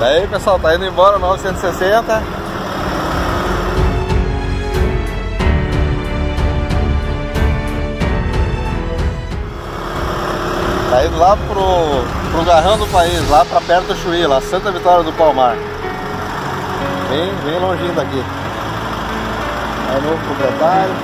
Aí pessoal, tá indo embora o 960. Tá indo lá pro, pro garrão do país, lá pra perto do Chuí, lá Santa Vitória do Palmar. Bem, bem longinho daqui. O novo proprietário.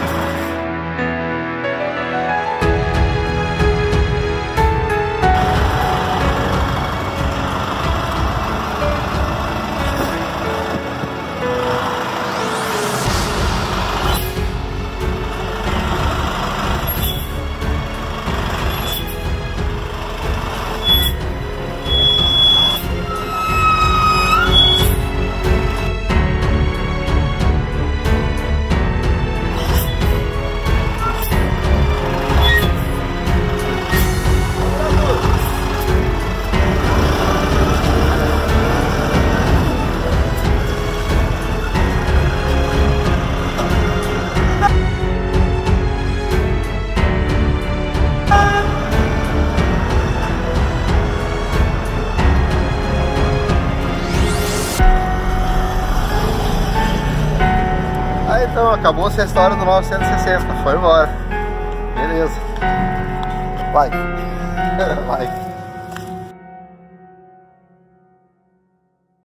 Então, acabou-se a história do 960, foi embora. Beleza. Vai. Vai.